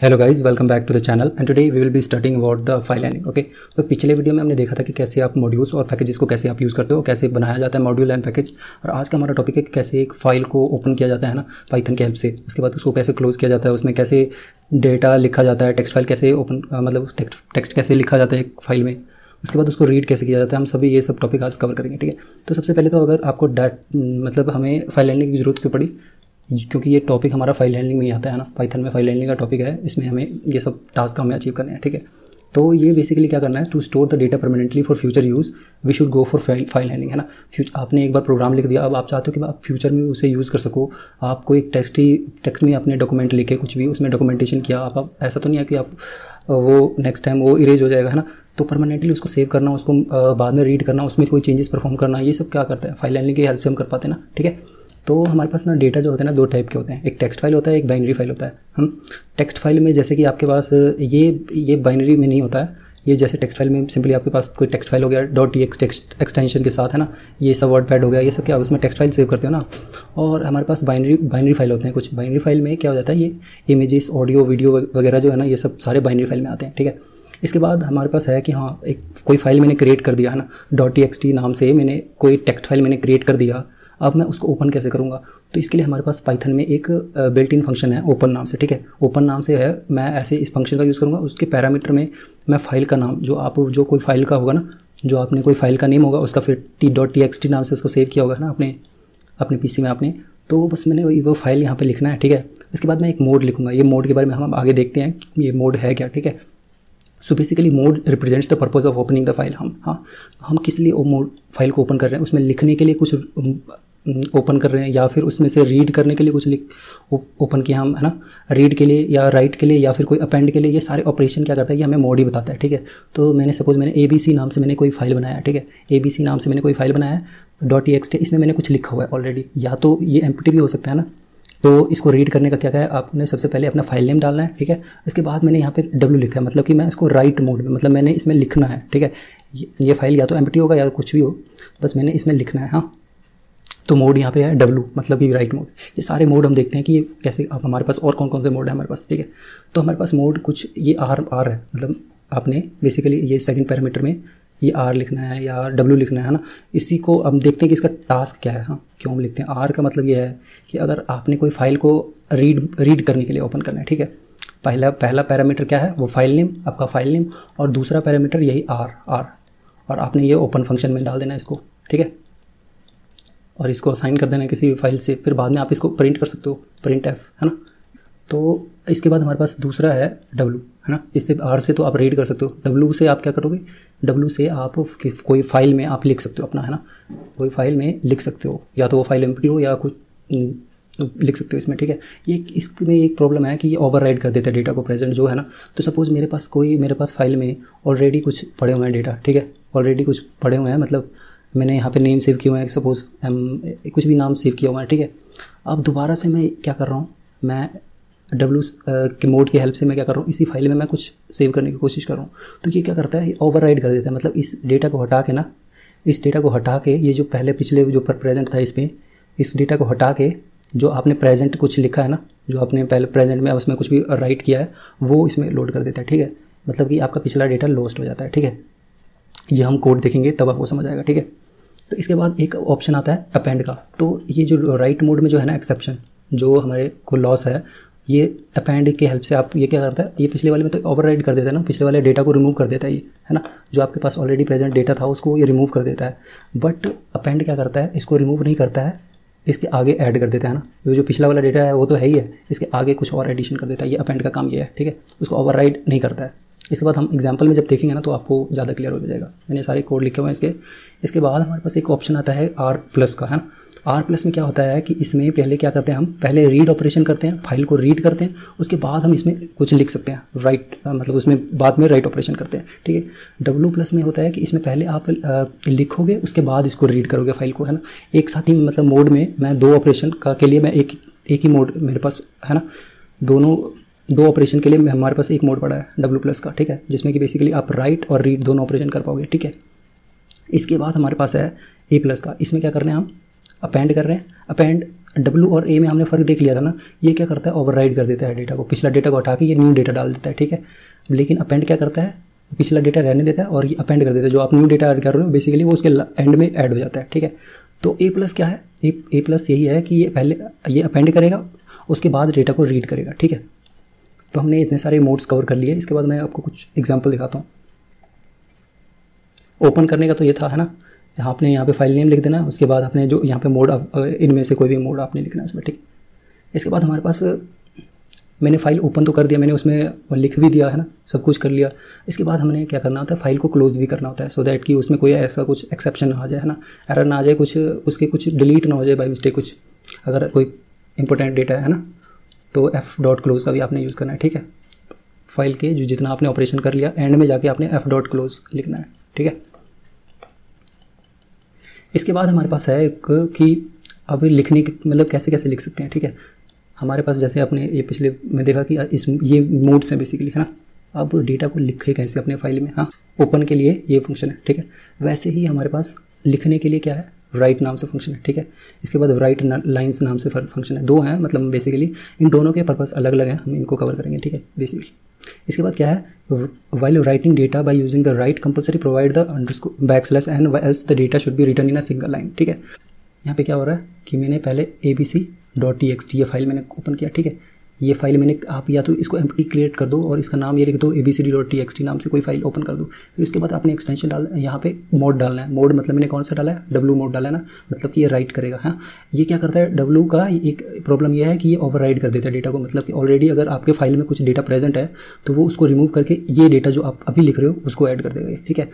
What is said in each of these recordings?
Hello guys welcome back to the channel and today we will be starting about the file lining okay तो पिछले video में हमने देखा था कि कैसे आप मॉड्यूल्स और पैकेजेस को कैसे आप यूज़ करते हो, कैसे बनाया जाता है मॉड्यूल एंड पैकेज और आज का हमारा टॉपिक है कि कैसे एक फ़ाइल को ओपन किया जाता है ना? पाइथन के हेल्प से। उसके बाद उसको कैसे क्लोज किया जाता है, उसमें कैसे डेटा लिखा जाता है टेक्स्ट फ़ाइल कैसे ओपन मतलब टेक्स्ट कैसे लिखा जाता है एक फ़ाइल में। उसके बाद उसको रीड कैसे किया जाता है, हम सभी ये सब टॉपिक आज कवर करेंगे, ठीक है? तो सबसे पहले तो अगर आपको डाट मतलब हमें फ़ाइल लाइनिंग की ज़रूरत क्यों पड़ी क्योंकि ये टॉपिक हमारा फ़ाइल हैंडलिंग में ही आता है ना? पाइथन में फ़ाइल हैंडलिंग का टॉपिक है इसमें हमें ये सब टास्क हमें अचीव करने हैं ठीक है? तो ये बेसिकली क्या करना है? To store the data permanently for future use we should go for file file handling है ना? फ्यूचर आपने एक बार प्रोग्राम लिख दिया अब आप चाहते हो कि आप फ्यूचर में उसे यूज़ कर सको आपको एक टेक्स्ट ही टेक्स्ट में अपने डॉक्यूमेंट लिखे कुछ भी उसमें डॉक्यूमेंटेशन किया आप, आप ऐसा तो नहीं है कि आप वो नेक्स्ट टाइम वो इरेज हो जाएगा है ना? तो परमानेंटली उसको सेव करना उसको बाद में रीड करना उसमें कोई चेंजेस परफॉर्म करना ये सब क्या करता है? फ़ाइल हैंडलिंग की हेल्प से हम कर पाते हैं ना ठीक है? तो हमारे पास ना डेटा जो होता है ना दो टाइप के होते हैं। एक टेक्स्ट फ़ाइल होता है, एक बाइनरी फ़ाइल होता है। हम टेक्स्ट फ़ाइल में जैसे कि आपके पास ये ये बाइनरी में नहीं होता है। ये जैसे टेक्स्ट फ़ाइल में सिंपली आपके पास कोई टेक्स्ट फ़ाइल हो गया डॉट टी एक्स एक्सटेंशन के साथ, है ना? ये सब वर्ड पैड हो गया, ये सब क्या? उसमें टेक्स्ट फ़ाइल सेव करते हो ना? और हमारे पास बाइनरी बाइनरी फ़ाइल होते हैं कुछ। बाइनरी फ़ाइल में क्या हो जाता है? ये इमेजेस ऑडियो वीडियो वगैरह जो है ना, ये सब सारे बाइनरी फ़ाइल में आते हैं, ठीक है? इसके बाद हमारे पास है कि हाँ एक, कोई फ़ाइल मैंने क्रिएट कर दिया, है ना? डॉट टी एक्स टी नाम से मैंने कोई टेक्स्ट फ़ाइल मैंने क्रिएट कर दिया। अब मैं उसको ओपन कैसे करूँगा? तो इसके लिए हमारे पास पाइथन में एक बिल्ट इन फ़ंक्शन है ओपन नाम से, ठीक है? ओपन नाम से है, मैं ऐसे इस फ़ंक्शन का यूज़ करूँगा, उसके पैरामीटर में मैं फ़ाइल का नाम, जो आप, जो कोई फ़ाइल का होगा ना, जो आपने कोई फ़ाइल का नेम होगा, उसका फिर T dot T X T नाम से उसको सेव किया होगा ना अपने अपने पीसी में आपने तो बस मैंने वो फ़ाइल यहाँ पे लिखना है, ठीक है? इसके बाद मैं एक मोड लिखूँगा, ये मोड के बारे में हम आगे देखते हैं ये मोड है क्या, ठीक है? So basically mode represents the purpose of opening the file हम हाँ हम किस लिए वो मोड फ़ाइल को ओपन कर रहे हैं, उसमें लिखने के लिए कुछ ओपन कर रहे हैं या फिर उसमें से रीड करने के लिए कुछ लिख ओपन किया हम, है ना? रीड के लिए या राइट के लिए या फिर कोई अपेंड के लिए, ये सारे ऑपरेशन क्या करता है ये हमें मोड ही बताता है, ठीक है? तो मैंने सपोज़ मैंने ए बी सी नाम से मैंने कोई फ़ाइल बनाया, ठीक है? ए बी सी नाम से मैंने कोई फ़ाइल बनाया डॉट ई एक्स इसमें मैंने कुछ लिखा हुआ है ऑलरेडी या तो ये एम भी हो सकता है ना? तो इसको रीड करने का क्या क्या है? आपने सबसे पहले अपना फ़ाइल नेम डालना है, ठीक है? इसके बाद मैंने यहाँ पे डब्ल्यू लिखा है मतलब कि मैं इसको राइट मोड में मतलब मैंने इसमें लिखना है, ठीक है? ये फ़ाइल या तो एम होगा या तो कुछ भी हो, बस मैंने इसमें लिखना है हाँ? तो मोड यहाँ पे है डब्लू मतलब कि राइट मोड ये सारे मोड हम देखते हैं कि ये कैसे आप हमारे पास और कौन कौन से मोड है हमारे पास, ठीक है? तो हमारे पास मोड कुछ ये आर आर है मतलब आपने बेसिकली ये सेकंड पैरामीटर में ये आर लिखना है या डब्ल्यू लिखना है ना? इसी को हम देखते हैं कि इसका टास्क क्या है हाँ? क्यों हम लिखते हैं? आर का मतलब ये है कि अगर आपने कोई फ़ाइल को रीड रीड करने के लिए ओपन करना है, ठीक है? पहला पहला पैरामीटर क्या है? वो फ़ाइल नेम आपका फ़ाइल नेम और दूसरा पैरामीटर यही आर आर और आपने ये ओपन फ़ंक्शन में डाल देना है इसको, ठीक है? और इसको असाइन कर देना किसी भी फ़ाइल से, फिर बाद में आप इसको प्रिंट कर सकते हो प्रिंट एफ़ है ना? तो इसके बाद हमारे पास दूसरा है डब्लू है ना? इससे आर से तो आप रीड कर सकते हो। डब्लू से आप क्या करोगे? डब्लू से आप कोई फ़ाइल में आप लिख सकते हो अपना, है ना? कोई फ़ाइल में लिख सकते हो। या तो वो फ़ाइल एम हो या कुछ लिख सकते हो इसमें, ठीक है? ये इसमें एक प्रॉब्लम है कि ये ओवर कर देता है डेटा को प्रेजेंट जो, है ना? तो सपोज़ मेरे पास कोई, मेरे पास फ़ाइल में ऑलरेडी कुछ पड़े हुए हैं डेटा ठीक है? ऑलरेडी कुछ पड़े हुए हैं मतलब मैंने यहाँ पे नेम सेव किया हुआ है सपोज़ एम कुछ भी नाम सेव किया हुआ है, ठीक है? अब दोबारा से मैं क्या कर रहा हूँ? मैं डब्ल्यू के मोड की हेल्प से मैं क्या कर रहा हूँ? इसी फ़ाइल में मैं कुछ सेव करने की कोशिश कर रहा हूँ। तो ये क्या करता है? ओवर कर देता है। मतलब इस डेटा को हटा के ना, इस डेटा को हटा के ये जो पहले पिछले जो पर प्रेजेंट था इसमें, इस डेटा को हटा के जो आपने प्रेजेंट कुछ लिखा है ना, जो आपने पहले प्रेजेंट में उसमें कुछ भी राइट किया है, वो इसमें लोड कर देता है, ठीक है? मतलब कि आपका पिछला डेटा लॉस्ट हो जाता है, ठीक है? ये हम कोड देखेंगे, तब आपको समझ आएगा, ठीक है? तो इसके बाद एक ऑप्शन आता है अपेंड का। तो ये जो राइट मोड में जो है ना एक्सेप्शन जो हमारे को लॉस है, ये अपेंड के हेल्प से आप ये क्या करता है, ये पिछले वाले में तो ओवर कर देता है ना, पिछले वाले डेटा को रिमूव कर देता है ये, है ना? जो आपके पास ऑलरेडी प्रेजेंट डेटा था, उसको ये रिमूव कर देता है। बट अपेंड क्या करता है, इसको रिमूव नहीं करता है, इसके आगे ऐड कर देता है ना? ये जो पिछला वाला डेटा है, वो तो है ही है, इसके आगे कुछ और एडिशन कर देता है, ये अपेंड का काम ये है, ठीक है? उसको ओवर नहीं करता है। इसके बाद हम एग्ज़ाम्पल में जब देखेंगे ना तो आपको ज़्यादा क्लियर हो जाएगा। मैंने सारे कोड लिखे हुए हैं इसके। इसके बाद हमारे पास एक ऑप्शन आता है आर प्लस का, है ना? आर प्लस में क्या होता है कि इसमें पहले क्या करते हैं हम? पहले रीड ऑपरेशन करते हैं फ़ाइल को रीड करते हैं, उसके बाद हम इसमें कुछ लिख सकते हैं। राइट मतलब उसमें बाद में राइट ऑपरेशन करते हैं, ठीक है? डब्ल्यू प्लस में होता है कि इसमें पहले आप लिखोगे, उसके बाद इसको रीड करोगे फ़ाइल को, है ना? एक साथ ही मतलब मोड में मैं दो ऑपरेशन का के लिए मैं एक एक ही मोड मेरे पास, है ना? दोनों दो ऑपरेशन के लिए हमारे पास एक मोड पड़ा है डब्ल्यू प्लस का, ठीक है? जिसमें कि बेसिकली आप राइट और रीड दोनों ऑपरेशन कर पाओगे, ठीक है? इसके बाद हमारे पास है ए प्लस का। इसमें क्या कर रहे हैं हम? अपेंड कर रहे हैं। अपेंड डब्ल्यू और ए में हमने फ़र्क देख लिया था ना, ये क्या करता है? ओवर कर देता है डेटा को। पिछला डेटा को हटा के ये न्यू डेटा डाल देता है, ठीक है? लेकिन अपेंड क्या करता है? पिछला डेटा रहने देता है और ये अपेंड कर देता है। जो आप न्यू डेटा ऐड कर रहे हो बेसिकली वो उसके एंड में ऐड हो जाता है, ठीक है? तो ए प्लस क्या है? ए प्लस यही है कि ये पहले, ये अपेंड करेगा, उसके बाद डेटा को रीड करेगा, ठीक है? तो हमने इतने सारे मोड्स कवर कर लिए। इसके बाद मैं आपको कुछ एग्ज़ाम्पल दिखाता हूँ। ओपन करने का तो ये था, है ना? यहाँ आपने यहाँ पे फ़ाइल नेम लिख देना, उसके बाद आपने जो यहाँ पे मोड इनमें से कोई भी मोड आपने लिखना इसमें ठीक? इसके बाद हमारे पास, मैंने फ़ाइल ओपन तो कर दिया, मैंने उसमें लिख भी दिया, है ना? सब कुछ कर लिया। इसके बाद हमने क्या करना होता है फ़ाइल को क्लोज भी करना होता है सो so दैट कि उसमें कोई ऐसा कुछ एक्सेप्शन ना आ जाए, है ना? एरर ना आ जाए, कुछ, उसके कुछ डिलीट ना हो जाए बाई मिस्टेक कुछ। अगर कोई इंपॉर्टेंट डेटा है ना? तो एफ़ डॉट क्लोज का भी आपने यूज़ करना है, ठीक है? फ़ाइल के जो जितना आपने ऑपरेशन कर लिया एंड में जाके आपने एफ़ डॉट क्लोज लिखना है, ठीक है? इसके बाद हमारे पास है एक कि अब लिखने के मतलब कैसे कैसे लिख सकते हैं, ठीक है? हमारे पास जैसे अपने ये पिछले में देखा कि इस ये मोड्स हैं बेसिकली है ना? अब डेटा को लिखे कैसे अपने फ़ाइल में हाँ? ओपन के लिए ये फ़ंक्शन है, ठीक है? वैसे ही हमारे पास लिखने के लिए क्या है? राइट नाम से फ़ंक्शन है, ठीक है? इसके बाद राइट लाइन्स नाम से फ़ंक्शन है। दो हैं मतलब बेसिकली इन दोनों के पर्पज़ अलग अलग हैं, हम इनको कवर करेंगे, ठीक है? बेसिकली इसके बाद क्या है? While writing data by using the write compulsory provide the under back slash and else the data should be return in a single line ठीक है? यहाँ पे क्या हो रहा है? कि मैंने पहले A B C dot T X T ये फ़ाइल मैंने ओपन किया, ठीक है? ये फ़ाइल मैंने, आप या तो इसको एम क्रिएट कर दो और इसका नाम ये लिख दो A B C D dot T X T नाम से कोई फ़ाइल ओपन कर दो। फिर उसके बाद आपने एक्सटेंशन डाल, यहाँ पे मोड डालना है। मोड मतलब मैंने कौन सा डाला है? डब्लू मोड डाला है ना? मतलब कि ये राइट करेगा हाँ? ये क्या करता है? डब्लू का एक प्रॉब्लम यह है कि ये ओवर कर देता है डेटा को। मतलब कि ऑलरेडी अगर आपके फ़ाइल में कुछ डेटा प्रेजेंट है तो वो उसको रिमूव करके ये डेटा जो आप अभी लिख रहे हो, उसको ऐड कर देगा ठीक है?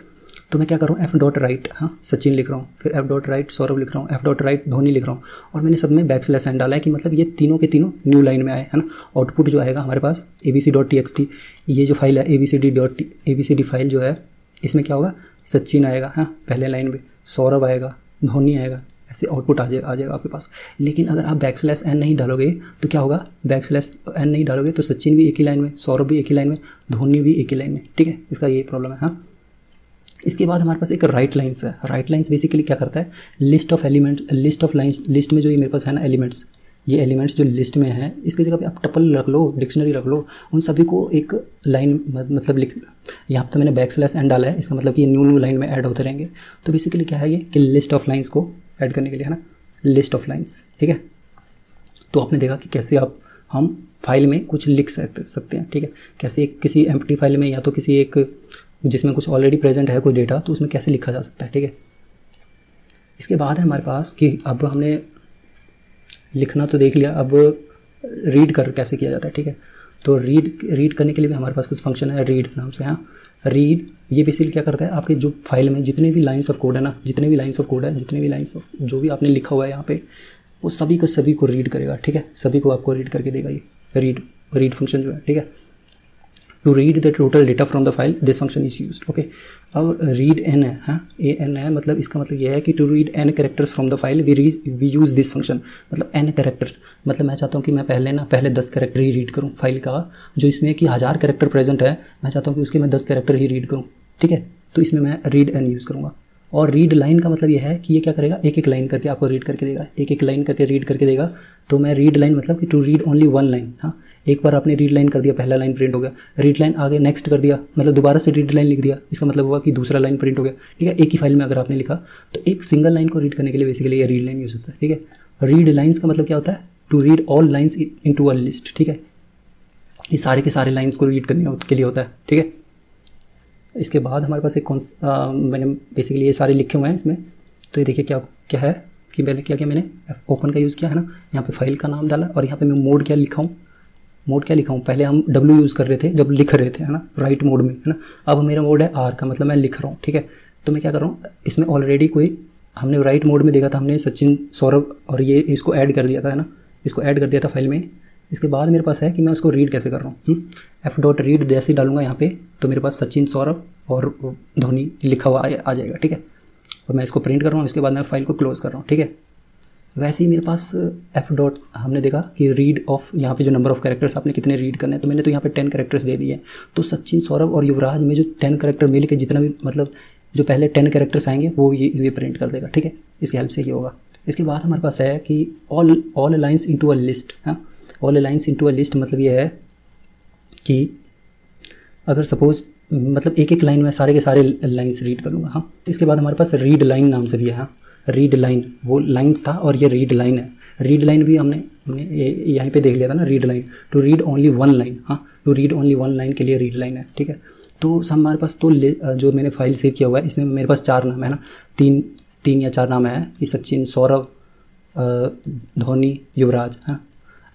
तो मैं क्या कर रहा हूँ? एफ़ डॉट राइट हाँ सचिन लिख रहा हूँ। फिर एफ़ डॉट राइट सौरभ लिख रहा हूँ। एफ़ डॉट राइट धोनी लिख रहा हूँ। और मैंने सब में बैक स्लैश एंड डाला है कि मतलब ये तीनों के तीनों न्यू लाइन में आए, है ना? आउटपुट जो आएगा हमारे पास A B C dot T X T ये जो फ़ाइल है A B C D dot A B C D file जो है, इसमें क्या होगा? सचिन आएगा हाँ पहले लाइन में। सौरभ आएगा, धोनी आएगा, ऐसे आउटपुट आ जाएगा आ जाएगा आपके पास। लेकिन अगर आप बैक स्लैश एन नहीं डालोगे तो क्या होगा? बैक स्लैश एन नहीं डालोगे तो सचिन भी एक ही लाइन में, सौरभ भी एक ही लाइन में, धोनी भी एक ही लाइन में, ठीक है? इसका ये प्रॉब्लम है हाँ। इसके बाद हमारे पास एक राइट लाइन्स है। राइट लाइन्स बेसिकली क्या करता है? List of element list of lines list में जो ये मेरे पास है ना एलिमेंट्स ये एलिमेंट्स जो लिस्ट में है, इसकी जगह पे आप टपल रख लो डिक्शनरी रख लो, उन सभी को एक लाइन मतलब लिख, यहाँ पर तो मैंने बैक स्लैश एंड डाला है, इसका मतलब कि ये न्यू न्यू लाइन में ऐड होते रहेंगे। तो बेसिकली क्या है ये? कि लिस्ट ऑफ़ लाइन्स को ऐड करने के लिए है ना लिस्ट ऑफ़ लाइन्स ठीक है? तो आपने देखा कि कैसे आप, हम फ़ाइल में कुछ लिख सकते हैं, ठीक है? कैसे एक, किसी एम फ़ाइल में या तो किसी एक जिसमें कुछ ऑलरेडी प्रेजेंट है कोई डेटा तो उसमें कैसे लिखा जा सकता है, ठीक है? इसके बाद है हमारे पास कि अब हमने लिखना तो देख लिया, अब रीड कर कैसे किया जाता है, ठीक है? तो रीड रीड करने के लिए भी हमारे पास कुछ फ़ंक्शन है रीड नाम से हाँ? रीड ये बेसिकली क्या करता है, आपके जो फ़ाइल में जितने भी लाइंस ऑफ़ कोड है ना, जितने भी लाइंस ऑफ़ कोड है, जितने भी लाइंस ऑफ़ जो भी आपने लिखा हुआ है यहाँ पे, वो सभी को सभी को रीड करेगा, ठीक है? सभी को आपको रीड करके देगा ये रीड रीड फ़ंक्शन जो है, ठीक है? To read the total data from the file this function is use okay अब रीड एन है हाँ? ए एन है मतलब इसका मतलब यह है कि to read N characters from the file we read we use this function मतलब एन करेक्टर्स मतलब मैं चाहता हूँ कि मैं पहले ना, पहले दस करेक्टर ही रीड करूँ फ़ाइल का, जो इसमें कि हज़ार करेक्टर प्रेजेंट है, मैं चाहता हूँ कि उसके मैं दस करेक्टर ही रीड करूँ, ठीक है? तो इसमें मैं रीड एन यूज़ करूँगा। और रीड लाइन का मतलब यह है कि ये क्या करेगा? एक एक लाइन करके आपको रीड करके देगा, एक एक लाइन करके रीड करके देगा तो मैं रीड लाइन मतलब कि to read only one line हाँ? एक बार आपने रीड लाइन कर दिया, पहला लाइन प्रिंट हो गया। रीड लाइन आगे नेक्स्ट कर दिया मतलब दोबारा से रीड लाइन लिख दिया। इसका मतलब हुआ कि दूसरा लाइन प्रिंट हो गया। ठीक है, एक ही फ़ाइल में अगर आपने लिखा तो एक सिंगल लाइन को रीड करने के लिए बेसिकली ये रीड लाइन यूज़ होता है। ठीक है? रीड लाइन्स का मतलब क्या होता है? To read all lines into a list ठीक है? ये सारे के सारे लाइन्स को रीड करने के लिए होता है। ठीक है? इसके बाद हमारे पास एक कौन मैंने बेसिकली ये सारे लिखे हुए हैं इसमें। तो ये देखिए क्या क्या है कि पहले क्या, किया मैंने ओपन का यूज़ किया, है ना? यहाँ पे फ़ाइल का नाम डाला और यहाँ पे मैं मोड क्या लिखा हूँ? मोड क्या लिखा हूँ? पहले हम डब्ल्यू यूज़ कर रहे थे, जब लिख रहे थे, है ना? राइट मोड में, है ना? अब मेरा मोड है आर का मतलब मैं लिख रहा हूँ, ठीक है? तो मैं क्या कर रहा हूँ? इसमें ऑलरेडी कोई, हमने राइट मोड में देखा था, हमने सचिन, सौरभ और ये इसको ऐड कर दिया था, है ना? इसको ऐड कर दिया था फ़ाइल में। इसके बाद मेरे पास है कि मैं उसको रीड कैसे कर रहा हूँ? एफ़ डॉट रीड जैसे डालूँगा यहाँ पे तो मेरे पास सचिन, सौरभ और धोनी लिखा हुआ आ जाएगा, ठीक है? और मैं इसको प्रिंट कर रहा हूँ, इसके बाद मैं फ़ाइल को क्लोज कर रहा हूँ, ठीक है? वैसे ही मेरे पास एफ़ डॉट हमने देखा कि रीड ऑफ़ यहाँ पे जो नंबर ऑफ़ कैरेक्टर्स आपने कितने रीड करने हैं तो मैंने तो यहाँ पे टेन कैरेक्टर्स दे दिए तो सचिन, सौरभ और युवराज में जो टेन कैरेक्टर मिल के जितना भी मतलब जो पहले टेन कैरेक्टर्स आएँगे, वो ये ये प्रिंट कर देगा, ठीक है? इसकी हेल्प से ये होगा। इसके बाद हमारे पास है कि all all lines into a list हाँ? All lines into a list मतलब ये है कि अगर सपोज़ मतलब एक एक लाइन में सारे के सारे लाइन्स रीड करूँगा हाँ? इसके बाद हमारे पास रीड लाइन नाम से भी है हाँ? रीड लाइन वो लाइन्स था और ये रीड लाइन है। रीड लाइन भी हमने हमने यहीं पे देख लिया था ना read line to read only one line हाँ। To read only one line के लिए रीड लाइन है, ठीक है? तो हमारे पास तो जो मैंने फ़ाइल सेव किया हुआ है, इसमें मेरे पास चार नाम है ना? तीन तीन या चार नाम है कि सचिन, सौरभ धोनी, युवराज हाँ।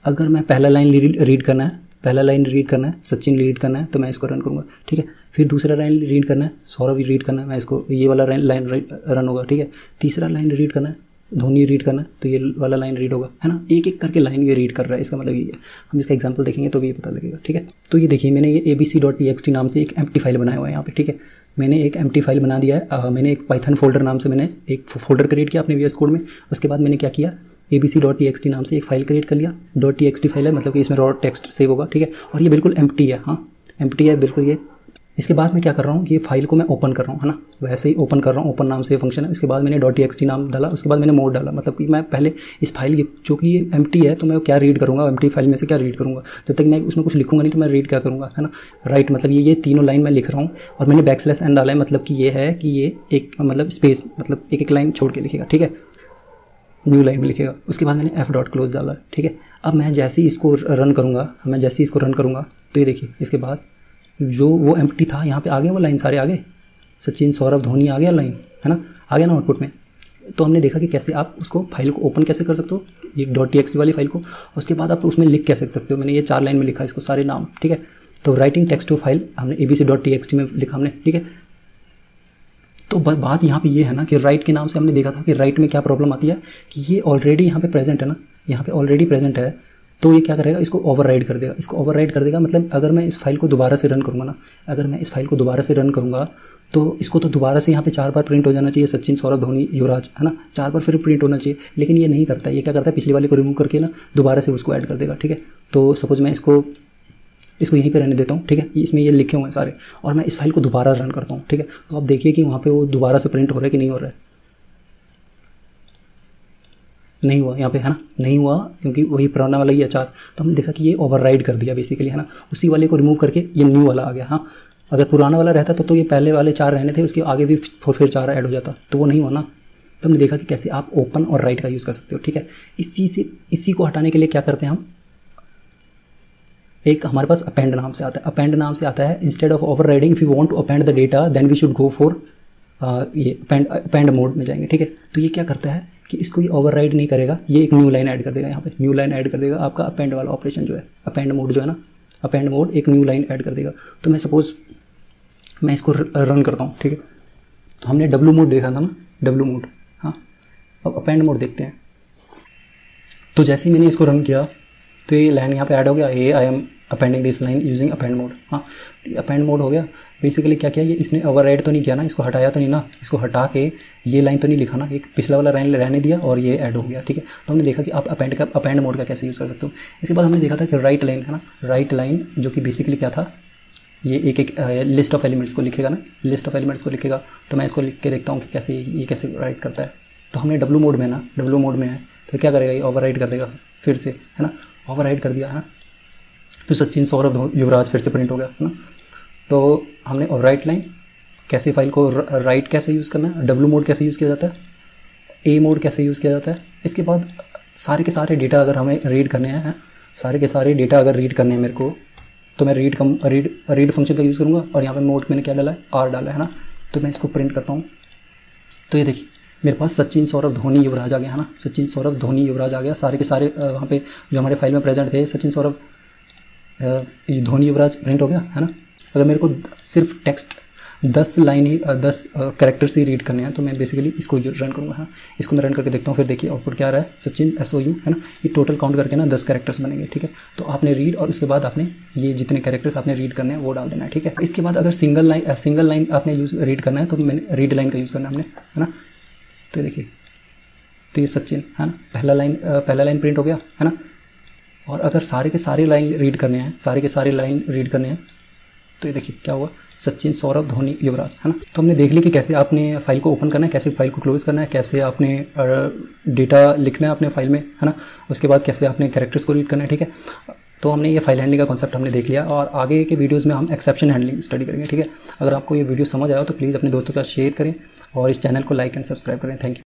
अगर मैं पहला लाइन रीड करना है, पहला लाइन रीड करना है, सचिन रीड करना है तो मैं इसको रन करूँगा, ठीक है? फिर दूसरा लाइन रीड करना है सौरभ रीड करना है मैं इसको ये वाला लाइन रन होगा ठीक है? तीसरा लाइन रीड करना है धोनी रीड करना तो ये वाला लाइन रीड होगा है ना? एक एक करके लाइन ये रीड कर रहा है इसका मतलब ये है। हम इसका एग्ज़ाम्पल देखेंगे तो भी ये पता लगेगा ठीक है? तो ये देखिए मैंने ये A B C dot T X T नाम से एक एम फ़ाइल बनाया हुआ है यहाँ पे ठीक है? मैंने एक एम फ़ाइल बना दिया है आ, मैंने एक पाइथन फोल्डर नाम से मैंने एक फोल्डर क्रिएट किया अपने VS कोड में उसके बाद मैंने क्या किया? A B C dot T X T नाम से एक फ़ाइल क्रिएट कर लिया dot T X T file है मतलब कि इसमें रॉ टेक्स्ट सेव होगा ठीक है? और ये बिल्कुल एम है हाँ एम है बिल्कुल ये इसके बाद मैं क्या कर रहा हूँ, ये फ़ाइल को मैं ओपन कर रहा हूँ, है ना? वैसे ही ओपन कर रहा हूँ ओपन नाम से फ़ंक्शन है। उसके बाद मैंने डॉट टी नाम डाला, उसके बाद मैंने मोड डाला। मतलब कि मैं पहले इस फ़ाइल जो कि ये एम है तो मैं क्या रीड करूँगा? एम फ़ाइल में से क्या रीड करूँगा? जब तक मैं उसमें कुछ लिखूँगा नहीं तो मैं रीड क्या करूँगा, है ना? राइट मतलब ये ये तीनों लाइन मैं लिख रहा हूँ, और मैंने बैक स्लैश एन डाला है मतलब कि ये है कि ये एक मतलब स्पेस मतलब एक एक लाइन छोड़ के लिखेगा, ठीक है? न्यू लाइन में लिखेगा। उसके बाद मैंने एफ़ डॉट क्लोज डाला, ठीक है? अब मैं जैसे ही इसको रन करूँगा, मैं जैसे ही इसको रन करूँगा तो ये देखिए, इसके बाद जो वो एम था, यहाँ पे आ गया वो लाइन सारे आ गए। सचिन, सौरभ, धोनी आ गया लाइन है ना? आ गया ना आउटपुट में। तो हमने देखा कि कैसे आप उसको फ़ाइल को ओपन कैसे कर सकते हो, ये डॉट टी एक्स वाली फ़ाइल को, उसके बाद आप उसमें लिख कैसे सकते हो? मैंने ये चार लाइन में लिखा, इसको सारे नाम, ठीक है? तो राइटिंग टेक्स्ट टू फ़ाइल हमने A B C dot T X T में लिखा हमने, ठीक है? तो बात यहाँ पे ये है ना कि राइट के नाम से हमने देखा था कि राइट में क्या प्रॉब्लम आती है, कि ये ऑलरेडी यहाँ पे प्रेजेंट है ना? यहाँ पे ऑलरेडी प्रेजेंट है। तो ये क्या करेगा? इसको ओवर कर देगा। इसको ओवर कर देगा मतलब अगर मैं इस फ़ाइल को दोबारा से रन करूँगा ना, अगर मैं इस फ़ाइल को दोबारा से रन करूँगा तो इसको तो दोबारा से यहाँ पे चार बार प्रिंट हो जाना चाहिए, सचिन, सौरभ, धोनी, युवराज, है ना? चार बार फिर प्रिंट होना चाहिए, लेकिन ये नहीं करता। ये क्या करता है? पिछले वाले को रिमूव करके ना, दोबारा से उसको ऐड कर देगा, ठीक है? तो सपोज़ मैं इसको इसको यहीं पे रहने देता हूँ, ठीक है? इसमें ये लिखे हुए हैं सारे, और मैं इस फ़ाइल को दोबारा रन करता हूँ, ठीक है? तो आप देखिए कि वहाँ पे वो दोबारा से प्रिंट हो रहा है कि नहीं हो रहा है। नहीं हुआ यहाँ पे है ना? नहीं हुआ क्योंकि वही पुराना वाला ही अचार तो हमने देखा कि ये ओवर कर दिया बेसिकली है ना? उसी वाले को रिमूव करके ये न्यू वाला आ गया हाँ? अगर पुराना वाला रहता तो, तो ये पहले वाले चार रहने थे उसके आगे भी फिर चार ऐड हो जाता तो वो नहीं हुआ ना? तो हमने देखा कि कैसे आप ओपन और राइट का यूज़ कर सकते हो ठीक है? इसी से इसी को हटाने के लिए क्या करते हैं हम? एक हमारे पास अपेंड नाम से आता है। अपेंड नाम से आता है instead of overriding if you want to append the data then we should go for ये अपेंड अपेंड मोड में जाएँगे ठीक है? तो ये क्या करता है? कि इसको ये ओवर नहीं करेगा। ये एक न्यू लाइन ऐड कर देगा यहाँ पे। न्यू लाइन ऐड कर देगा। आपका अपेंड वाला ऑपरेशन जो है अपेंड मोड जो है ना अपेंड मोड एक न्यू लाइन ऐड कर देगा। तो मैं सपोज़ मैं इसको रन करता हूँ, ठीक है? तो हमने डब्लू मोड देखा था ना? डब्लू मोड हाँ। अब अपेंड मोड देखते हैं। तो जैसे ही मैंने इसको रन किया तो ये लाइन यहाँ पे ऐड हो गया। ए I am appending this line using append mode हाँ अपेंड मोड हो गया। बेसिकली क्या किया? ये इसने ओवर तो नहीं किया ना, इसको हटाया तो नहीं ना। इसको हटा के ये लाइन तो नहीं लिखा ना। एक पिछला वाला लाइन रहने दिया और ये ऐड हो गया, ठीक है? तो हमने देखा कि आप अपेंड का अपेंड मोड का कैसे यूज़ कर सकते हो। इसके बाद हमने देखा था कि राइट लाइन है ना? राइट लाइन जो कि बेसिकली क्या था? ये एक एक लिस्ट ऑफ़ एलिमेंट्स को लिखेगा ना? लिस्ट ऑफ़ एलिमेंट्स को लिखेगा। तो मैं इसको लिख के देखता हूँ कि कैसे ये कैसे राइट करता है। तो हमने डब्लू मोड में ना डब्लू मोड में है तो क्या करेगा? ये ओवर कर देगा फिर से, है ना? ओवर कर दिया, है ना? तो सचिन सौरभ युवराज फिर से प्रिंट हो गया, है ना? तो हमने और राइट लाइन कैसे फ़ाइल को राइट कैसे यूज़ करना है डब्लू मोड कैसे यूज़ किया जाता है ए मोड कैसे यूज़ किया जाता है, इसके बाद सारे के सारे डेटा अगर हमें रीड करने हैं सारे के सारे डेटा अगर रीड करने हैं मेरे को तो मैं रीड कम रीड रीड फ़ंक्शन का यूज़ करूँगा और यहाँ पे मोड मैंने क्या डाला है आर डाला है ना? तो मैं इसको प्रिंट करता हूँ। तो ये देखिए, मेरे पास सचिन सौरभ, धोनी, युवराज आ गया, है ना? सचिन सौरभ, धोनी, युवराज आ गया, सारे के सारे वहाँ पे जो हमारे फ़ाइल में प्रेजेंट थे, सचिन सौरभ धोनी युवराज प्रिंट हो गया, है ना? अगर मेरे को सिर्फ़ टेक्स्ट दस लाइन ही दस करेक्टर्स ही रीड करने हैं तो मैं बेसिकली इसको रन करूँगा हाँ। इसको मैं रन करके देखता हूँ, फिर देखिए आउटपुट क्या आ रहा है। सचिन एस ओ यू है ना? ये टोटल काउंट करके ना दस कैरेक्टर्स बनेंगे, ठीक है? तो आपने रीड और उसके बाद आपने ये जितने कैरेक्टर्स आपने रीड करने हैं, वो डाल देना है, ठीक है? इसके बाद अगर सिंगल लाइन सिंगल लाइन आपने यूज़ रीड करना है तो मैंने रीड लाइन का यूज़ करना है हमने, है ना? तो देखिए तो ये सचिन, है ना? पहला लाइन पहला लाइन प्रिंट हो गया, है ना? और अगर सारे के सारे लाइन रीड करने हैं, सारे के सारे लाइन रीड करने हैं तो ये देखिए क्या हुआ? सचिन, सौरभ, धोनी, युवराज, है ना? तो हमने देख ली कि कैसे आपने फ़ाइल को ओपन करना है, कैसे फ़ाइल को क्लोज करना है, कैसे आपने डेटा लिखना है अपने फ़ाइल में, है ना? उसके बाद कैसे आपने कैरेक्टर्स को रीड करना है, ठीक है? तो हमने ये फ़ाइल हैंडलिंग का कॉन्सेप्ट हमने देख लिया और आगे के वीडियोस में हम एक्सेप्शन हैंडलिंग स्टडी करेंगे, ठीक है? अगर आपको ये वीडियो समझ आया तो प्लीज़ अपने दोस्तों के साथ शेयर करें और इस चैनल को लाइक एंड सब्सक्राइब करें। Thank you